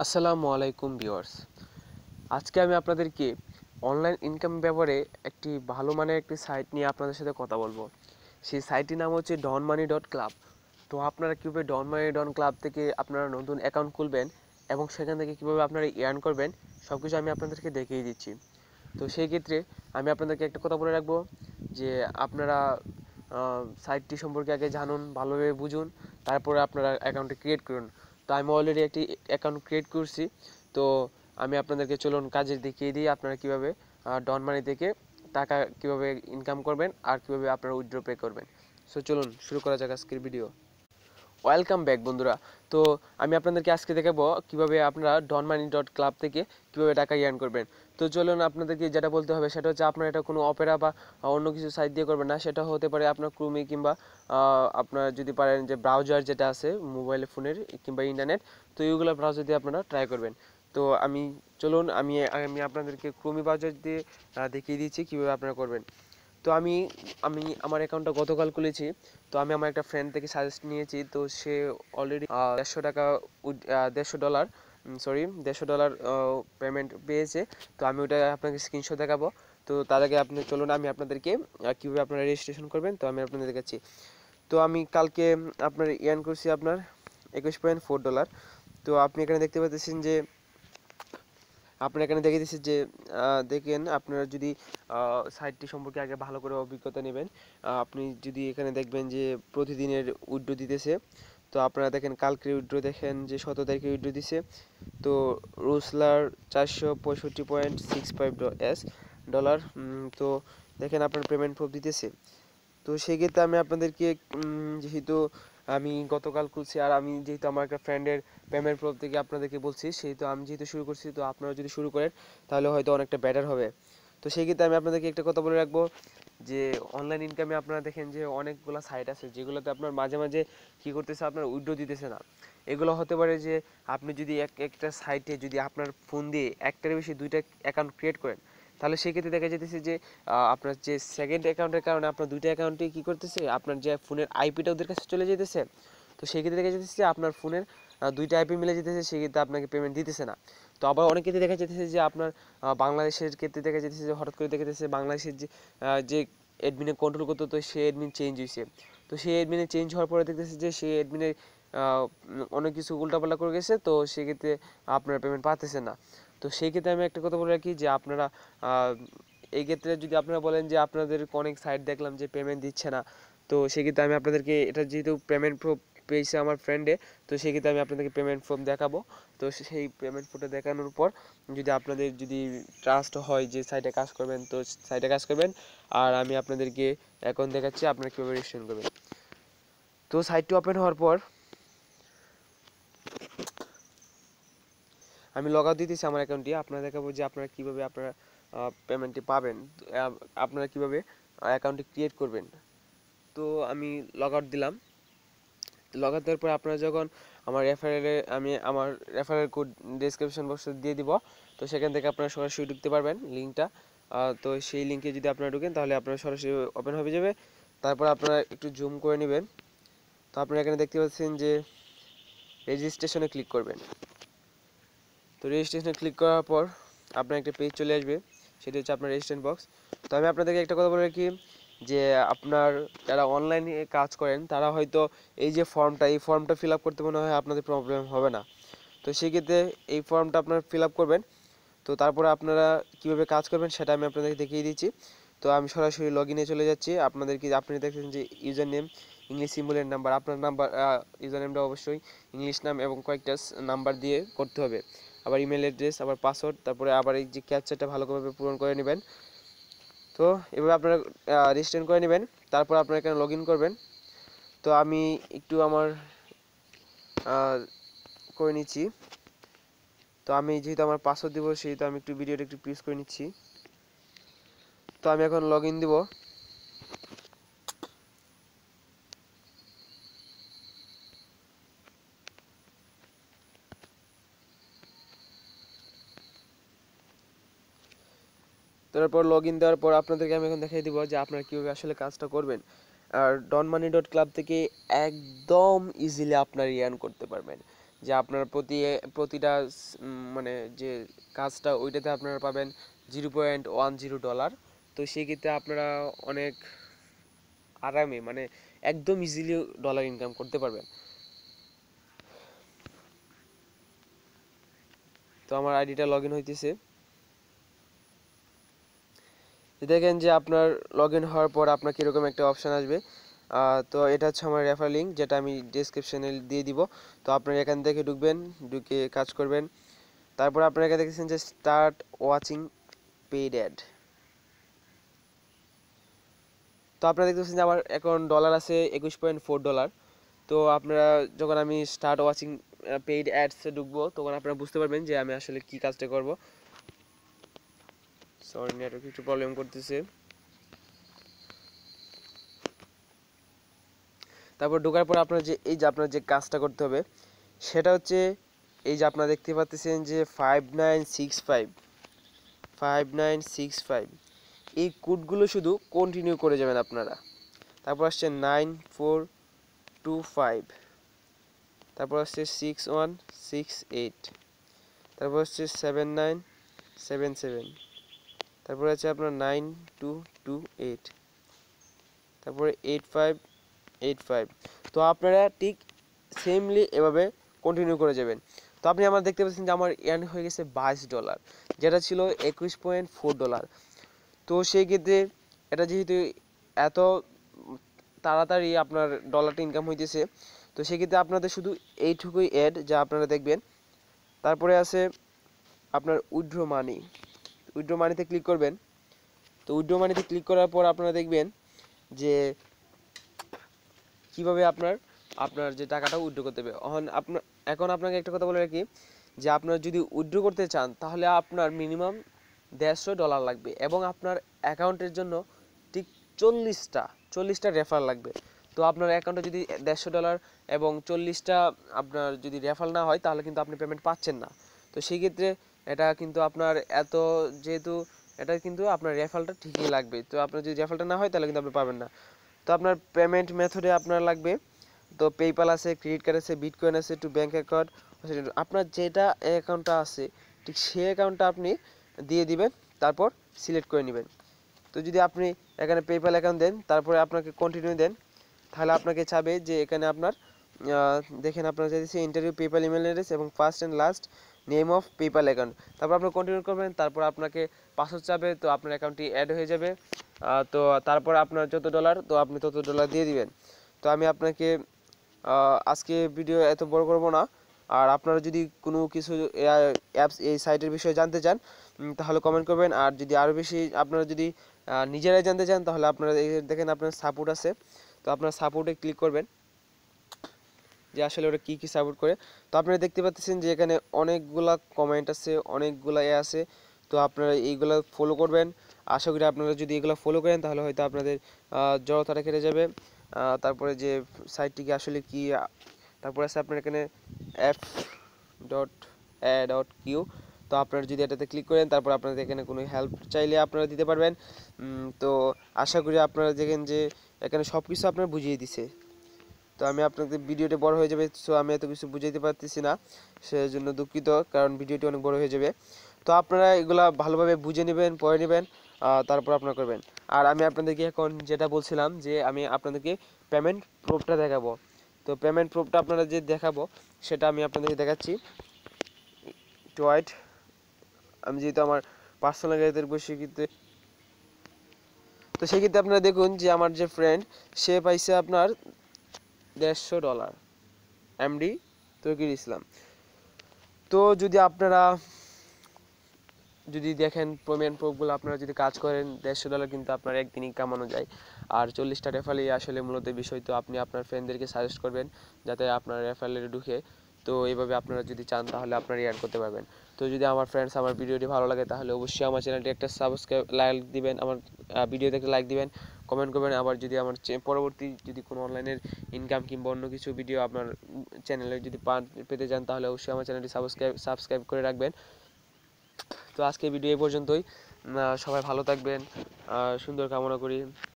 আসসালামু আলাইকুম ভিউয়ার্স। আজকে আমি আপনাদেরকে অনলাইন ইনকাম ব্যাপারে একটি ভালো মানের একটি সাইট নিয়ে আপনাদের সাথে কথা বলব। সেই সাইটটির নাম হচ্ছে ডন মানি ডট ক্লাব। তো আপনারা কীভাবে ডন মানি ডন ক্লাব থেকে আপনারা নতুন অ্যাকাউন্ট খুলবেন এবং সেখান থেকে কীভাবে আপনারা ইয়ার্ন করবেন সব কিছু আমি আপনাদেরকে দেখিয়ে দিচ্ছি। তো সেই ক্ষেত্রে আমি আপনাদেরকে একটা কথা বলে রাখব যে আপনারা সাইটটি সম্পর্কে আগে জানুন, ভালোভাবে বুঝুন, তারপরে আপনারা অ্যাকাউন্টটি ক্রিয়েট করুন। তো আমি অলরেডি একটি অ্যাকাউন্ট ক্রিয়েট করছি। তো আমি আপনাদেরকে চলুন কাজের দেখিয়ে দিই, আপনারা কীভাবে ডন মানি থেকে টাকা কীভাবে ইনকাম করবেন আর কীভাবে আপনারা উইথড্র পে করবেন। সো চলুন শুরু করা যাক আজকের ভিডিও ওয়েলকাম ব্যাক বন্ধুরা। তো আমি আপনাদেরকে আজকে দেখাবো কীভাবে আপনারা ডন মানি ডট ক্লাব থেকে কীভাবে টাকা ইয়ার্ন করবেন। তো চলুন আপনাদেরকে যেটা বলতে হবে, সেটা হচ্ছে আপনার এটা কোনো অপেরা বা অন্য কিছু সাইট দিয়ে করবেন না। সেটা হতে পারে আপনার ক্রুমি কিংবা আপনার যদি পারেন যে ব্রাউজার যেটা আছে মোবাইল ফোনের কিংবা ইন্টারনেট তো এইগুলো ব্রাউজার দিয়ে আপনারা ট্রাই করবেন। তো আমি, চলুন, আমি আমি আপনাদেরকে ক্রুমি ব্রাউজার দিয়ে দেখিয়ে দিচ্ছি কীভাবে আপনারা করবেন। তো আমি আমি আমার অ্যাকাউন্টটা গতকাল খুলেছি। তো আমি আমার একটা ফ্রেন্ড থেকে সাজেস্ট নিয়েছি, তো সে অলরেডি দেড়শো টাকা দেড়শো ডলার সরি দেড়শো ডলার পেমেন্ট পেয়েছে। তো আমি ওটা আপনাকে স্ক্রিনশট দেখাবো। তো তার আগে আপনি চলুন, আমি আপনাদেরকে কীভাবে আপনারা রেজিস্ট্রেশন করবেন, তো আমি আপনাদের দেখাচ্ছি। তো আমি কালকে, আপনার ইয়ার্ন করছি আপনার একুশ পয়েন্ট ফোর ডলার তো আপনি এখানে দেখতে পাচ্ছেন যে আপনার এখানে দেখে দিচ্ছি যে দেখেন আপনারা যদি সাইটটি সম্পর্কে আগে ভালো করে অভিজ্ঞতা নেবেন আপনি যদি এখানে দেখবেন যে প্রতিদিনের উইড্রো দিতেছে, তো আপনারা দেখেন কালকের উইড্রো দেখেন যে সতেরো তারিখে উইড্রো দিছে, তো রোসলার চারশো পঁয়ষট্টি পয়েন্ট সিক্স ফাইভ এস ডলার তো দেখেন আপনার পেমেন্ট প্রুফ দিতেছে। তো সেক্ষেত্রে আমি আপনাদেরকে যেহেতু আমি গতকাল খুলছি আর আমি যেহেতু আমার একটা ফ্রেন্ডের পেমেন্ট প্রুফ থেকে আপনাদেরকে বলছি, সেহেতু আমি যেহেতু শুরু করছি, তো আপনারা যদি শুরু করেন, তাহলে হয়তো অনেকটা বেটার হবে। তো সেই ক্ষেত্রে আমি আপনাদেরকে একটা কথা বলে রাখব যে অনলাইন ইনকামে আপনারা দেখেন যে অনেকগুলো সাইট আছে, যেগুলোতে আপনার মাঝে মাঝে কি করতেছে, আপনার উইড্রো দিতেছে না। এগুলো হতে পারে যে, আপনি যদি এক, একটা সাইটে যদি আপনার ফোন দিয়ে একটার বেশি দুইটা অ্যাকাউন্ট ক্রিয়েট করেন তাহলে সেক্ষেত্রে দেখা যেতেছে যে আপনার যে সেকেন্ড অ্যাকাউন্টের কারণে আপনার দুইটা অ্যাকাউন্টে কী করতেছে, আপনার যে ফোনের আইপিটা ওদের কাছে চলে যেতেছে তো সেক্ষেত্রে দেখা যেতেছে যে আপনার ফোনের দুইটা আইপি মিলে যেতেছে সেক্ষেত্রে আপনাকে পেমেন্ট দিতেছে না। তো আবার অনেক ক্ষেত্রে দেখা যেতেছে যে আপনার বাংলাদেশের ক্ষেত্রে দেখা যেতেছে যে হঠাৎ করে দেখা যেতেছে বাংলাদেশের যে যে অ্যাডমিনে কন্ট্রোল করতো তো সে অ্যাডমিন চেঞ্জ হয়েছে তো সেই অ্যাডমিনে চেঞ্জ হওয়ার পরে দেখতেছে যে সেই অ্যাডমিনে অনেক কিছু উল্টাপাল্টা করে গেছে, তো সেক্ষেত্রে আপনার পেমেন্ট পাতেছে না। তো সেই ক্ষেত্রে আমি একটা কথা বলে রাখি যে আপনারা এই ক্ষেত্রে যদি আপনারা বলেন যে আপনাদের অনেক সাইট দেখলাম যে পেমেন্ট দিচ্ছে না, তো সেক্ষেত্রে আমি আপনাদেরকে, এটা যেহেতু পেমেন্ট পেয়েছে আমার ফ্রেন্ডে তো সেক্ষেত্রে আমি আপনাদেরকে পেমেন্ট ফর্ম দেখাবো। তো সেই পেমেন্ট ফোটা দেখানোর পর যদি আপনাদের যদি ট্রাস্ট হয় যে সাইটে কাজ করবেন, তো সাইটে কাজ করবেন। আর আমি আপনাদেরকে এখন দেখাচ্ছি, আপনারা কীভাবে রেজিস্ট্রেশন করবেন। তো সাইটটি ওপেন হওয়ার পর আমি লগ আউট দিতেছি আমার অ্যাকাউন্টটি আপনারা দেখাবো যে আপনারা কীভাবে আপনারা পেমেন্টটি পাবেন আপনারা কীভাবে অ্যাকাউন্টটি ক্রিয়েট করবেন। তো আমি লগ আউট দিলাম। লগ আউট দেওয়ার পর আপনারা যখন আমার রেফারেলে আমি আমার রেফারেল কোড ডিসক্রিপশন বক্সে দিয়ে দিব, তো সেখান থেকে আপনারা সরাসরি ঢুকতে পারবেন লিঙ্কটা তো সেই লিঙ্কে যদি আপনারা ঢুকেন, তাহলে আপনারা সরাসরি ওপেন হয়ে যাবে। তারপর আপনারা একটু জুম করে নেবেন। তো আপনারা এখানে দেখতে পাচ্ছেন যে রেজিস্ট্রেশনে ক্লিক করবেন। তো রেজিস্ট্রেশনে ক্লিক করার পর আপনার একটা পেজ চলে আসবে। সেটা হচ্ছে আপনার রেজিস্ট্রেশন বক্স তো আমি আপনাদেরকে একটা কথা বলে রাখি যে, আপনার যারা অনলাইনে কাজ করেন, তারা হয়তো এই যে ফর্মটা এই ফর্মটা ফিল করতে মনে হয় আপনাদের প্রবলেম হবে না। তো সেক্ষেত্রে এই ফর্মটা আপনারা ফিল করবেন। তো তারপরে আপনারা কীভাবে কাজ করবেন সেটা আমি আপনাদেরকে দেখিয়ে দিচ্ছি। তো আমি সরাসরি লগ ইনে চলে যাচ্ছি। আপনাদেরকে আপনি দেখছেন যে ইউজার নেম ইংলিশ সিম্বলের নাম্বার আপনার নাম্বার ইউজার নেমটা অবশ্যই ইংলিশ নাম এবং কয়েকটা নাম্বার দিয়ে করতে হবে। আবার ইমেল অ্যাড্রেস আবার পাসওয়ার্ড তারপরে আবার এই যে ক্যাপচারটা ভালোভাবে পূরণ করে নেবেন। তো এভাবে আপনারা রেজিস্ট্রেশন করে নেবেন, তারপর আপনারা এখানে লগ করবেন। তো আমি একটু আমার করে নিচ্ছি। তো আমি যেহেতু আমার পাসওয়ার্ড দিব, সেহেতু আমি একটু ভিডিওটা একটু প্রিস করে নিচ্ছি। তো আমি এখন লগ ইন দিব। তারপর লগ ইন দেওয়ার পর আপনাদেরকে আমি এখন দেখিয়ে দিব যে আপনারা কীভাবে আসলে কাজটা করবেন। আর ডন মানি ডট ক্লাব থেকে একদম ইজিলি আপনার ইয়ার্ন করতে পারবেন। যে আপনার প্রতি, প্রতিটা মানে যে কাজটা ওইটাতে আপনারা পাবেন zero point one zero dollar তো সেই ক্ষেত্রে আপনারা অনেক আরামে মানে একদম ইজিলি ডলার ইনকাম করতে পারবেন। তো আমার আইডিটা লগ ইন হইতেছে। দেখেন যে আপনার লগ ইন হওয়ার পর আপনার কীরকম একটা অপশান আসবে। তো এটা হচ্ছে আমার রেফার লিঙ্ক যেটা আমি ডিসক্রিপশনে দিয়ে দিব। তো আপনার এখান থেকে ঢুকবেন, ঢুকে কাজ করবেন। তারপর আপনারা এখানে দেখেছেন যে স্টার্ট ওয়াচিং পেইড অ্যাড তো আপনারা দেখতেছেন যে আমার এখন ডলার আছে একুশ পয়েন্ট ফোর ডলার তো আপনারা যখন আমি স্টার্ট ওয়াচিং পেইড অ্যাডসে ঢুকবো, তখন আপনারা বুঝতে পারবেন যে আমি আসলে কি কাজটা করব। সরি নেটওয়ার্ক একটু প্রবলেম করতেছে। তারপর ঢোকার পর আপনার যে এই যে আপনার যে কাজটা করতে হবে, সেটা হচ্ছে এই যে আপনারা দেখতে পাচ্ছেন যে five nine six five five nine six five এই কোডগুলো শুধু কন্টিনিউ করে যাবেন আপনারা। তারপর আসছে নাইন ফোর টু ফাইভ তারপর আসছে সিক্স ওয়ান সিক্স এইট তারপর হচ্ছে সেভেন নাইন সেভেন সেভেন তারপরে আছে আপনার নাইন টু টু এইট। তারপরে এইট ফাইভ এইট ফাইভ। তো আপনারা ঠিক সেমলি এভাবে কন্টিনিউ করে যাবেন। তো আপনি আমার দেখতে পাচ্ছেন যে আমার ইয়ার্ন হয়ে গেছে বাইশ ডলার, যেটা ছিল একুশ পয়েন্ট ফোর ডলার। তো সেই ক্ষেত্রে এটা যেহেতু এত তাড়াতাড়ি আপনার ডলারটা ইনকাম হইতেছে, তো সেক্ষেত্রে আপনাদের শুধু এইটুকুই অ্যাড যা আপনারা দেখবেন। তারপরে আছে আপনার উইড্রো মানি উইড্রো মানিতে ক্লিক করবেন। তো উইড্রো মানিতে ক্লিক করার পর আপনারা দেখবেন যে কীভাবে আপনার আপনার যে টাকাটা উইড্রো করতে হবে। এখন আপনার এখন আপনাকে একটা কথা বলে রাখি, যে আপনার যদি উইড্রো করতে চান, তাহলে আপনার মিনিমাম দেড়শো ডলার লাগবে এবং আপনার অ্যাকাউন্টের জন্য ঠিক চল্লিশটা চল্লিশটা রেফার লাগবে। তো আপনার অ্যাকাউন্টে যদি দেড়শো ডলার এবং চল্লিশটা আপনার যদি রেফার না হয়, তাহলে কিন্তু আপনি পেমেন্ট পাচ্ছেন না। তো সেই ক্ষেত্রে এটা কিন্তু আপনার এত যেহেতু এটা কিন্তু আপনার রেফারটা ঠিকই লাগবে। তো আপনার যদি রেফারটা না হয়, তাহলে কিন্তু আপনি পাবেন না। তো আপনার পেমেন্ট মেথডে আপনার লাগবে। তো পেপাল আছে ক্রেডিট কার্ড আছে বিটকয়েন আছে টু ব্যাঙ্ক অ্যাকাউন্ট আপনার যেটা অ্যাকাউন্টটা আছে, ঠিক সেই অ্যাকাউন্টটা আপনি দিয়ে দিবেন, তারপর সিলেক্ট করে নেবেন। তো যদি আপনি এখানে পেপাল অ্যাকাউন্ট দেন, তারপরে আপনাকে কন্টিনিউ দেন, তাহলে আপনাকে চাবে যে এখানে আপনার দেখেন আপনার চাইছে ইন্টারভিউ পেপাল ইমেল অ্যাড্রেস এবং first and last name of PayPal account তারপর আপনি কন্টিনিউ করবেন, তারপর আপনাকে পাসওয়ার্ড চাবে তো আপনার অ্যাকাউন্টটি অ্যাড হয়ে যাবে। তো তারপর আপনার যত ডলার তো আপনি তত ডলার দিয়ে দিবেন। তো আমি আপনাকে আজকে ভিডিও এত বড় করব না। আর আপনারা যদি কোনো কিছু অ্যাপস এই সাইটের বিষয়ে জানতে চান তাহলে কমেন্ট করবেন। আর যদি আরও বেশি আপনারা যদি নিজেরাই জানতে চান, তাহলে আপনারা দেখেন আপনার সাপোর্ট আছে। তো আপনার সাপোর্টে ক্লিক করবেন। যে আসলে ওরা কী কী সাপোর্ট করে। তো আপনারা দেখতে পাচ্ছেন যে এখানে অনেকগুলা কমেন্ট আছে, অনেকগুলা এ আছে। তো আপনারা এইগুলো ফলো করবেন। আশা করি আপনারা যদি এগুলো ফলো করেন, তাহলে হয়তো আপনাদের জড়তাটা কেটে যাবে। তারপরে যে সাইটটিকে আসলে কি তারপরে আছে আপনার এখানে F dot A dot Q তো আপনারা যদি এটাতে ক্লিক করেন, তারপর আপনাদের এখানে কোনো হেল্প চাইলে আপনারা দিতে পারবেন। তো আশা করি আপনারা দেখেন যে এখানে সব কিছু আপনার বুঝিয়ে দিছে। তো আমি আপনাদের ভিডিওটি বড় হয়ে যাবে সো আমি এত কিছু বুঝাইতে পারতেছি না, সেজন্য দুঃখিত, কারণ ভিডিওটি অনেক বড় হয়ে যাবে। তো আপনারা এগুলা ভালোভাবে বুঝে নেবেন, পড়ে নেবেন তারপর আপনারা করবেন। আর আমি আপনাদেরকে এখন যেটা বলছিলাম যে আমি আপনাদেরকে পেমেন্ট প্রুফটা দেখাবো। তো পেমেন্ট প্রুফটা আপনারা যে দেখাবো, সেটা আমি আপনাদেরকে দেখাচ্ছি। টয়েট আমি যেহেতু আমার পার্সোনাল গাড়িতে বসে কিন্তু তো সেক্ষেত্রে আপনারা দেখুন যে আমার যে ফ্রেন্ড সে পাইছে আপনার দেড়শো ডলার। এমডি তকির ইসলাম। তো যদি আপনারা, যদি দেখেন পেমেন্ট প্রুফগুলো আপনারা যদি কাজ করেন, দেড়শো ডলার কিন্তু আপনার একদিনই কামানো যায়। আর চল্লিশটা রেফারেলই আসলে মূলত বিষয়, তো আপনি আপনার ফ্রেন্ডদেরকে সাজেস্ট করবেন যাতে আপনার রেফারেলে ঢুকে। তো এইভাবে আপনারা যদি চান, তাহলে আপনারা ইয়ার্ন করতে পারবেন। তো যদি আমার ফ্রেন্ডস আমার ভিডিওটি ভালো লাগে, তাহলে অবশ্যই আমার চ্যানেলটি একটা সাবস্ক্রাইব লাইক দিবেন, আমার ভিডিওতে একটা লাইক দিবেন। কমেন্ট করবেন। আবার যদি আমার পরবর্তী যদি কোনো অনলাইনের ইনকাম কিংবা অন্য কিছু ভিডিও আপনার চ্যানেলে যদি পেতে চান, তাহলে অবশ্যই আমার চ্যানেলটি সাবস্ক্রাইব সাবস্ক্রাইব করে রাখবেন। তো আজকে ভিডিও এই পর্যন্তই। সবাই ভালো থাকবেন। সুন্দর কামনা করি।